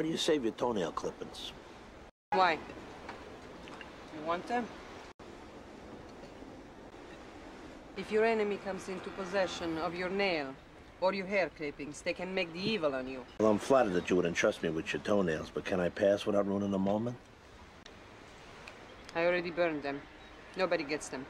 Why do you save your toenail clippings? Why? You want them? If your enemy comes into possession of your nail or your hair clippings, they can make the evil on you. Well, I'm flattered that you would entrust me with your toenails, but can I pass without ruining the moment? I already burned them. Nobody gets them.